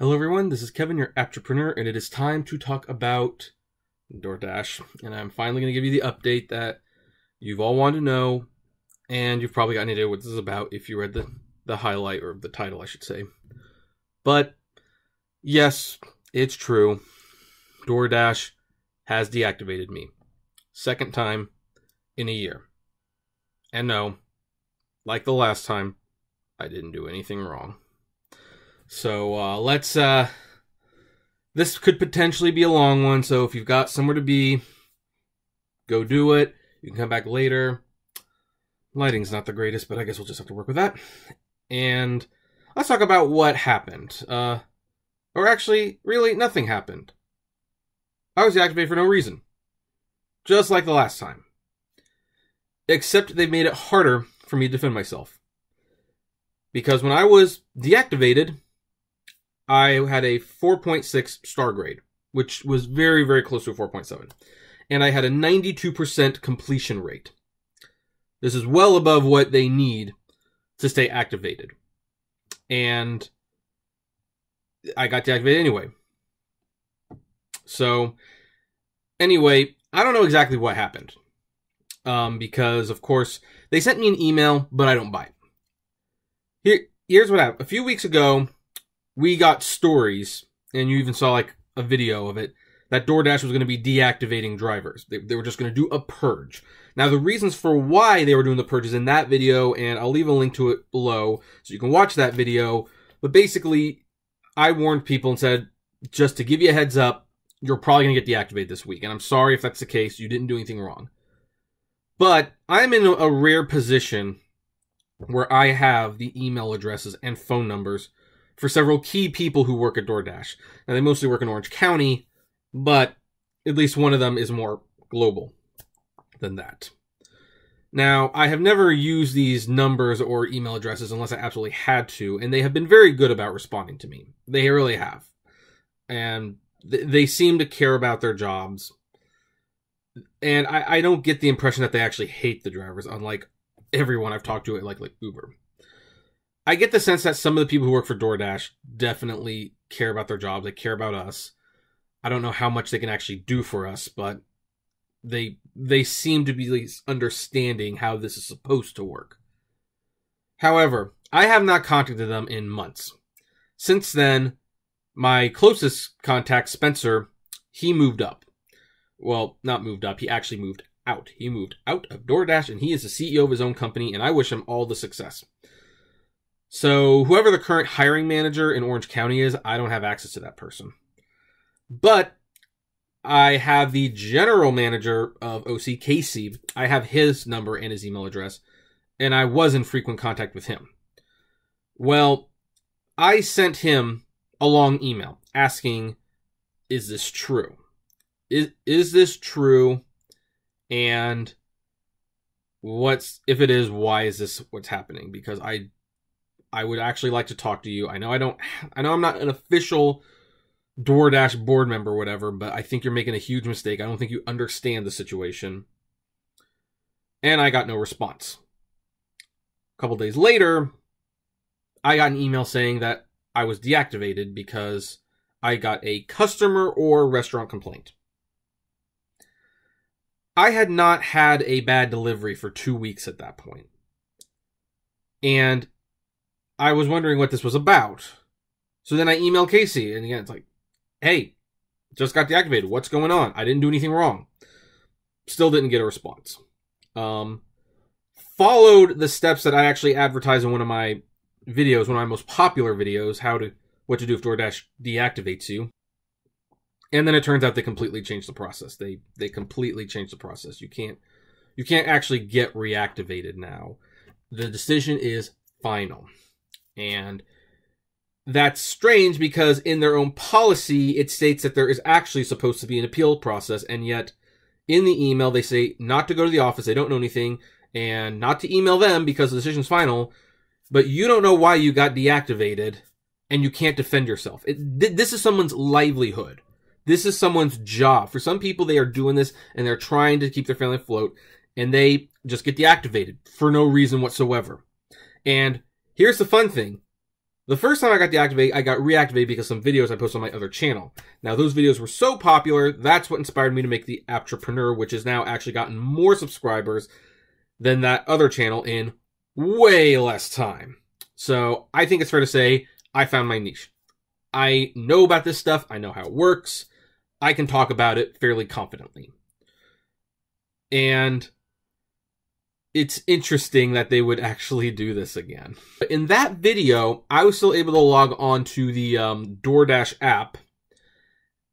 Hello, everyone. This is Kevin, your Apptrepreneur, and it is time to talk about DoorDash. And I'm finally going to give you the update that you've all wanted to know, and you've probably got an idea what this is about if you read the, the highlight or the title, I should say. But yes, it's true. DoorDash has deactivated me. Second time in a year. And no, like the last time, I didn't do anything wrong. So uh, let's. Uh, this could potentially be a long one. So if you've got somewhere to be, go do it. You can come back later. Lighting's not the greatest, but I guess we'll just have to work with that. And let's talk about what happened. Uh, or actually, really, nothing happened. I was deactivated for no reason. Just like the last time. Except they made it harder for me to defend myself. Because when I was deactivated, I had a 4.6 star grade, which was very, very close to a 4.7. And I had a 92% completion rate. This is well above what they need to stay activated. And I got deactivated anyway. So, anyway, I don't know exactly what happened. Um, because, of course, they sent me an email, but I don't buy it. Here, here's what happened. A few weeks ago, we got stories, and you even saw like a video of it, that DoorDash was going to be deactivating drivers. They, they were just going to do a purge. Now, the reasons for why they were doing the purge is in that video, and I'll leave a link to it below so you can watch that video. But basically, I warned people and said, just to give you a heads up, you're probably going to get deactivated this week. And I'm sorry if that's the case. You didn't do anything wrong. But I'm in a rare position where I have the email addresses and phone numbers for several key people who work at DoorDash. Now, they mostly work in Orange County, but at least one of them is more global than that. Now, I have never used these numbers or email addresses unless I absolutely had to, and they have been very good about responding to me. They really have. And th- they seem to care about their jobs. And I, I don't get the impression that they actually hate the drivers, unlike everyone I've talked to at like, like Uber. I get the sense that some of the people who work for DoorDash definitely care about their job. They care about us. I don't know how much they can actually do for us, but they they seem to be understanding how this is supposed to work. However, I have not contacted them in months. Since then, my closest contact, Spencer, he moved up. Well, not moved up, he actually moved out. He moved out of DoorDash and he is the CEO of his own company, and I wish him all the success. So, whoever the current hiring manager in Orange County is, I don't have access to that person. But I have the general manager of OC, Casey. I have his number and his email address, and I was in frequent contact with him. Well, I sent him a long email asking, Is this true? Is, is this true? And what's, if it is, why is this what's happening? Because I I would actually like to talk to you. I know I don't I know I'm not an official DoorDash board member whatever, but I think you're making a huge mistake. I don't think you understand the situation. And I got no response. A couple days later, I got an email saying that I was deactivated because I got a customer or restaurant complaint. I had not had a bad delivery for two weeks at that point. And I was wondering what this was about. So then I emailed Casey, and again, it's like, hey, just got deactivated. What's going on? I didn't do anything wrong. Still didn't get a response. Um, followed the steps that I actually advertised in one of my videos, one of my most popular videos, how to what to do if DoorDash deactivates you. And then it turns out they completely changed the process. They they completely changed the process. You can't you can't actually get reactivated now. The decision is final. And that's strange because in their own policy, it states that there is actually supposed to be an appeal process, and yet in the email, they say not to go to the office, they don't know anything, and not to email them because the decision's final, but you don't know why you got deactivated and you can't defend yourself. It, th- this is someone's livelihood. This is someone's job. For some people, they are doing this and they're trying to keep their family afloat, and they just get deactivated for no reason whatsoever. And Here's the fun thing The first time I got deactivated, I got reactivated because some videos I posted on my other channel. Now those videos were so popular, that's what inspired me to make the Apptrepreneur, which has now actually gotten more subscribers than that other channel in way less time. So I think it's fair to say I found my niche. I know about this stuff. I know how it works. I can talk about it fairly confidently. And it's interesting that they would actually do this again. In that video, I was still able to log on to the um, DoorDash app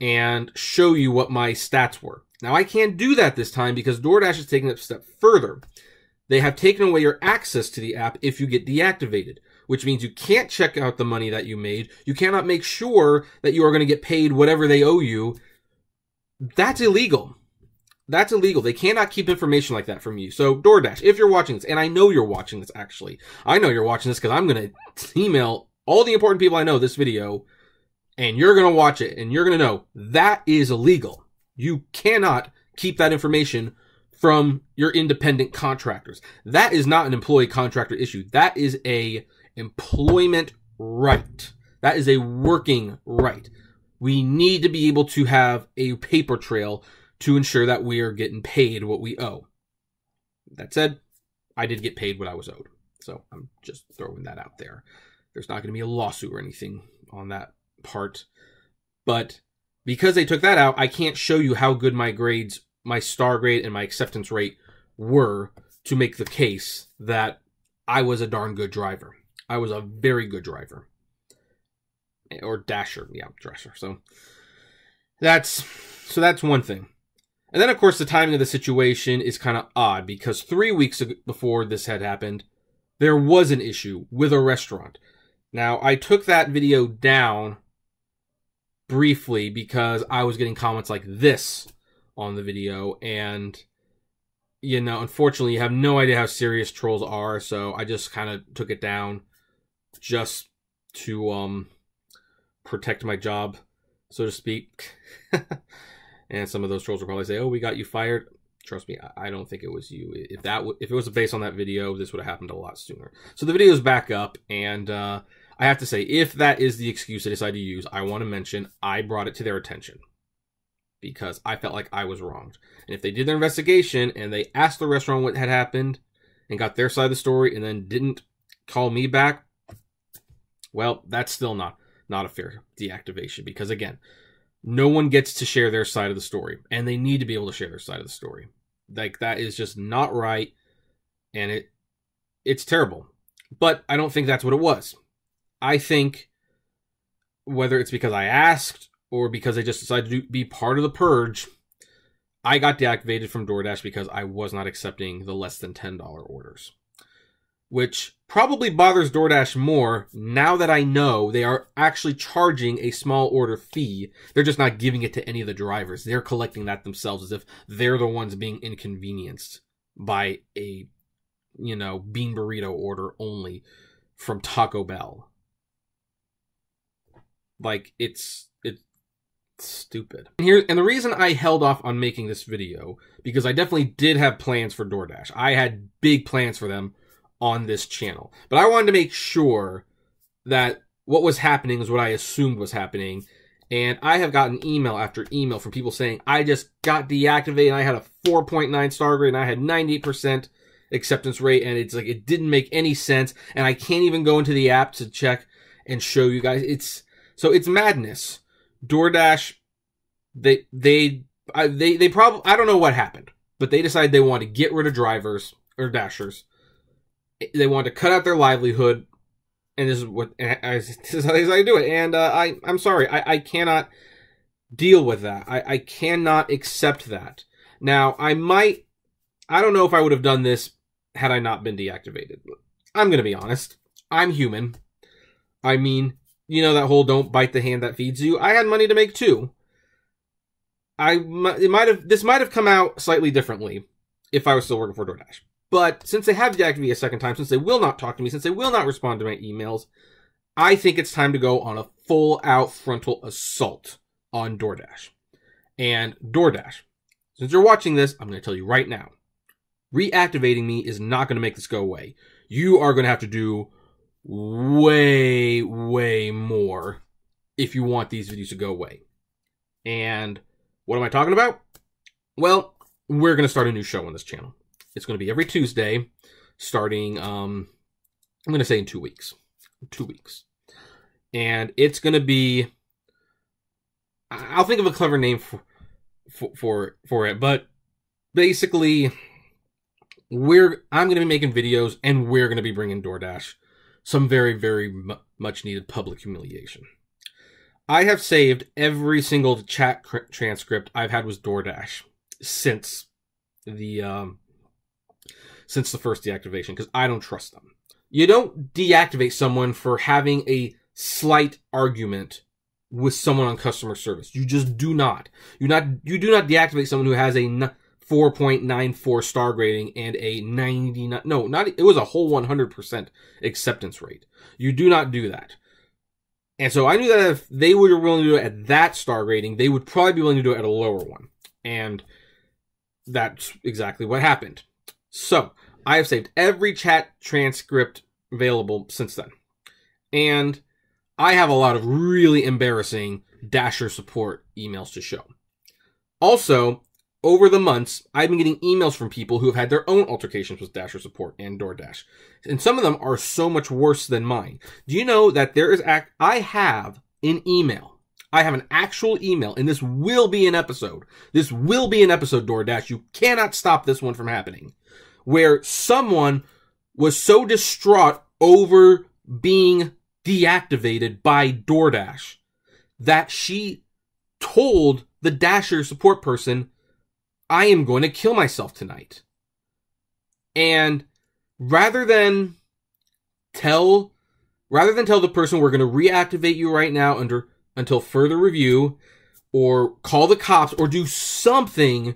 and show you what my stats were. Now, I can't do that this time because DoorDash is taking it a step further. They have taken away your access to the app if you get deactivated, which means you can't check out the money that you made. You cannot make sure that you are going to get paid whatever they owe you. That's email. That's illegal. They cannot keep information like that from you. So DoorDash, if you're watching this, and I know you're watching this actually, I know you're watching this because I'm going to email all the important people I know this video and you're going to watch it and you're going to know that is illegal. You cannot keep that information from your independent contractors. That is not an employee contractor issue. That is a employment right. That is a working right. We need to be able to have a paper trail to ensure that we are getting paid what we owe. That said, I did get paid what I was owed. So I'm just throwing that out there. There's not going to be a lawsuit or anything on that part. But because they took that out, I can't show you how good my grades, my star grade, and my acceptance rate were to make the case that I was a darn good driver. I was a very good driver. Eh, or dasher, yeah, dasher. So that's so that's one thing. And then, of course, the timing of the situation is kind of odd because three weeks before this had happened, there was an issue with a restaurant. Now, I took that video down briefly because I was getting comments like this on the video, and you know, unfortunately, you have no idea how serious trolls are, so I just kind of took it down just to um protect my job, so to speak. And some of those trolls will probably say, "Oh, we got you fired." Trust me, I don't think it was you. If that if it was based on that video, this would have happened a lot sooner. So the video is back up, and uh, I have to say, if that is the excuse they decide to use, I want to mention I brought it to their attention because I felt like I was wronged. And if they did their investigation and they asked the restaurant what had happened and got their side of the story and then didn't call me back, well, that's still not not a fair deactivation because again, no one gets to share their side of the story and they need to be able to share their side of the story. Like that is just not right and it it's terrible. But i don't think that's what it was. I think whether it's because i asked or because i just decided to be part of the purge i got deactivated from doordash because i was not accepting the less than $10 orders which probably bothers DoorDash more now that I know they are actually charging a small order fee. They're just not giving it to any of the drivers. They're collecting that themselves as if they're the ones being inconvenienced by a, you know, bean burrito order only from Taco Bell. Like it's it's stupid. And here and the reason I held off on making this video because I definitely did have plans for DoorDash. I had big plans for them on this channel. But I wanted to make sure that what was happening is what I assumed was happening. And I have gotten email after email from people saying, I just got deactivated. I had a 4.9 star grade and I had 98% acceptance rate. And it's like, it didn't make any sense. And I can't even go into the app to check and show you guys. It's so it's madness. DoorDash, they, they, I, they, they probably, I don't know what happened, but they decided they want to get rid of drivers or dashers they want to cut out their livelihood, and this is what this is how they do it. And uh, I I'm sorry, I I cannot deal with that. I I cannot accept that. Now I might I don't know if I would have done this had I not been deactivated. I'm gonna be honest. I'm human. I mean, you know that whole "don't bite the hand that feeds you." I had money to make too. I it might have this might have come out slightly differently if I was still working for DoorDash. But since they have deactivated me a second time, since they will not talk to me, since they will not respond to my emails, I think it's time to go on a full out frontal assault on DoorDash. And DoorDash, since you're watching this, I'm going to tell you right now reactivating me is not going to make this go away. You are going to have to do way, way more if you want these videos to go away. And what am I talking about? Well, we're going to start a new show on this channel. It's going to be every Tuesday, starting, um, I'm going to say in two weeks. Two weeks. And it's going to be, I'll think of a clever name for, for, for, for it, but basically, we're, I'm going to be making videos and we're going to be bringing DoorDash some very, very much needed public humiliation. I have saved every single chat transcript I've had with DoorDash since the um, since the first deactivation because I don't trust them. You don't deactivate someone for having a slight argument with someone on customer service. You just do not. You not you do not deactivate someone who has a 4.94 star rating and a 99 no, not it was a whole 100% acceptance rate. You do not do that. And so I knew that if they were willing to do it at that star rating, they would probably be willing to do it at a lower one. And that's exactly what happened. So I have saved every chat transcript available since then. And I have a lot of really embarrassing Dasher support emails to show. Also, over the months, I've been getting emails from people who have had their own altercations with Dasher support and DoorDash. And some of them are so much worse than mine. Do you know that there is act I have an email. I have an actual email, and this will be an episode. This will be an episode, DoorDash. You cannot stop this one from happening. Where someone was so distraught over being deactivated by DoorDash that she told the Dasher support person I am going to kill myself tonight. And rather than tell rather than tell the person we're going to reactivate you right now under until further review or call the cops or do something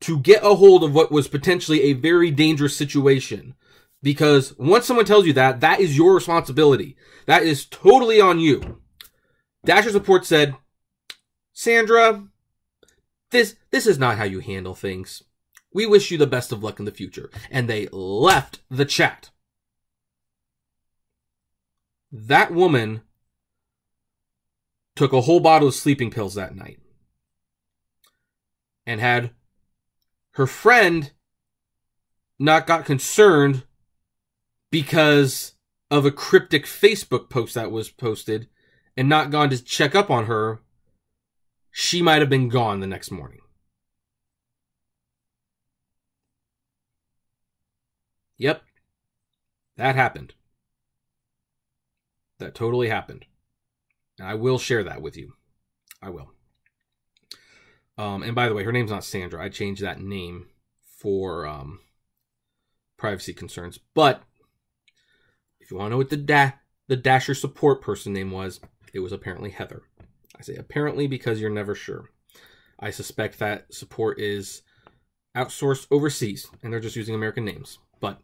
to get a hold of what was potentially a very dangerous situation because once someone tells you that that is your responsibility that is totally on you dasher support said sandra this this is not how you handle things. We wish you the best of luck in the future. And they left the chat. That woman took a whole bottle of sleeping pills that night and had her friend not got concerned because of a cryptic Facebook post that was posted and not gone to check up on her she might have been gone the next morning. Yep. That happened. That totally happened. And I will share that with you. I will. Um, and by the way, her name's not Sandra. I changed that name for um, privacy concerns. But if you want to know what the da- the Dasher support person name was, it was apparently Heather. I say apparently because you're never sure. I suspect that support is outsourced overseas and they're just using American names. But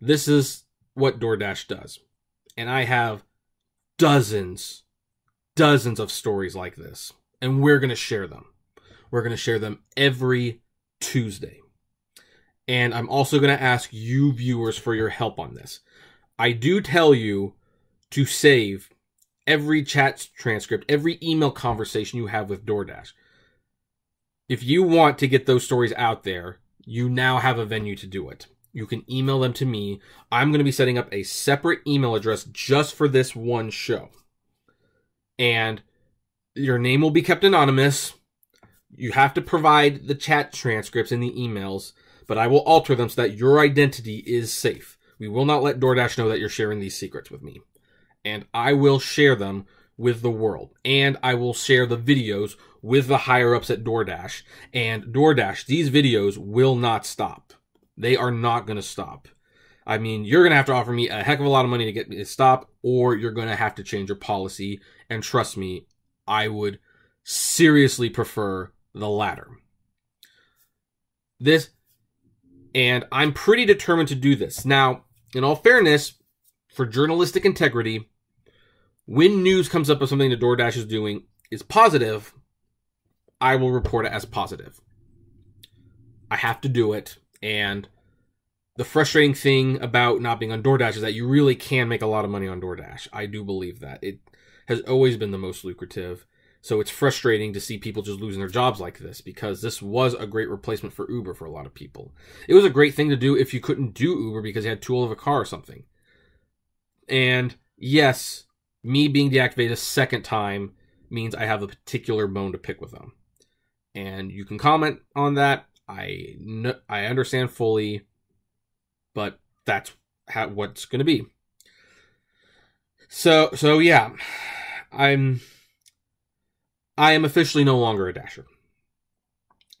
this is what DoorDash does. And I have dozens, dozens of stories like this. And we're going to share them. We're going to share them every Tuesday. And I'm also going to ask you viewers for your help on this. I do tell you to save every chat transcript, every email conversation you have with DoorDash. If you want to get those stories out there, you now have a venue to do it. You can email them to me. I'm going to be setting up a separate email address just for this one show. And your name will be kept anonymous. You have to provide the chat transcripts and the emails, but I will alter them so that your identity is safe. We will not let DoorDash know that you're sharing these secrets with me and I will share them with the world. And I will share the videos with the higher ups at DoorDash. And DoorDash, these videos will not stop. They are not going to stop. I mean, you're going to have to offer me a heck of a lot of money to get me to stop, or you're going to have to change your policy. And trust me, I would seriously prefer the latter. This, and I'm pretty determined to do this. Now, in all fairness, for journalistic integrity, when news comes up of something that DoorDash is doing is positive, I will report it as positive. I have to do it, and the frustrating thing about not being on DoorDash is that you really can make a lot of money on DoorDash. I do believe that. It has always been the most lucrative. So it's frustrating to see people just losing their jobs like this because this was a great replacement for Uber for a lot of people. It was a great thing to do if you couldn't do Uber because you had tool of a car or something. And yes, me being deactivated a second time means I have a particular bone to pick with them. And you can comment on that. I I understand fully, but that's how, what's going to be. So so yeah, I'm I am officially no longer a dasher.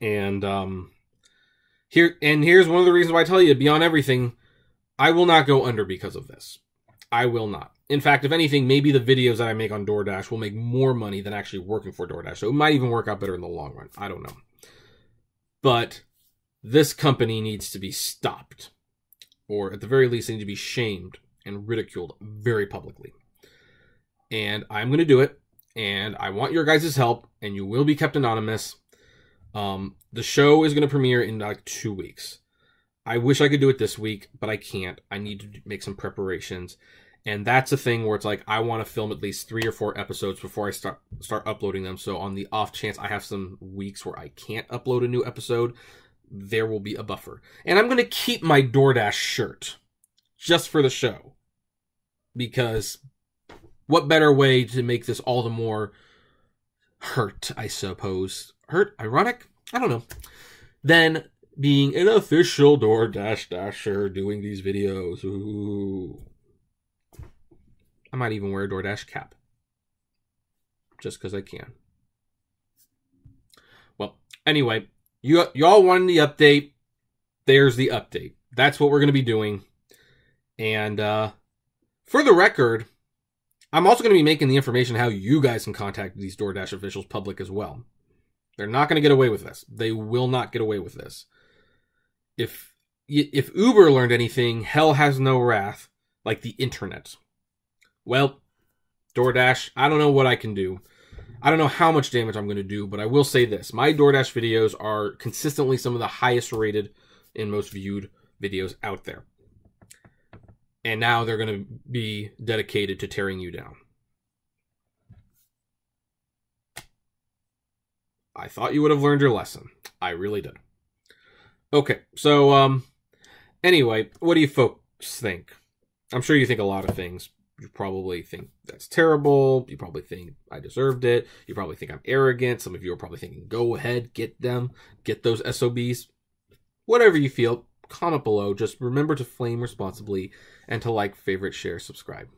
And um here and here's one of the reasons why I tell you beyond everything, I will not go under because of this. I will not. In fact, if anything, maybe the videos that I make on DoorDash will make more money than actually working for DoorDash. So it might even work out better in the long run. I don't know. But this company needs to be stopped. Or at the very least, they need to be shamed and ridiculed very publicly. And I'm going to do it. And I want your guys' help. And you will be kept anonymous. Um, the show is going to premiere in like two weeks. I wish I could do it this week, but I can't. I need to make some preparations. And that's a thing where it's like I want to film at least three or four episodes before I start start uploading them. So on the off chance I have some weeks where I can't upload a new episode, there will be a buffer. And I'm going to keep my DoorDash shirt just for the show. Because what better way to make this all the more hurt, I suppose. Hurt? Ironic? I don't know. Than being an official DoorDash Dasher doing these videos. Ooh. I might even wear a DoorDash cap. Just because I can. Well, anyway, you y'all wanted the update. There's the update. That's what we're going to be doing. And uh, for the record, I'm also going to be making the information how you guys can contact these DoorDash officials public as well. They're not going to get away with this. They will not get away with this if if Uber learned anything, hell has no wrath like the internet. Well, DoorDash, I don't know what I can do. I don't know how much damage I'm going to do, but I will say this. My DoorDash videos are consistently some of the highest rated and most viewed videos out there. And now they're going to be dedicated to tearing you down. I thought you would have learned your lesson. I really did. Okay, so um, anyway, what do you folks think? I'm sure you think a lot of things. You probably think that's terrible. You probably think I deserved it. You probably think I'm arrogant. Some of you are probably thinking, go ahead, get them, get those SOBs. Whatever you feel, comment below. Just remember to flame responsibly and to like, favorite, share, subscribe.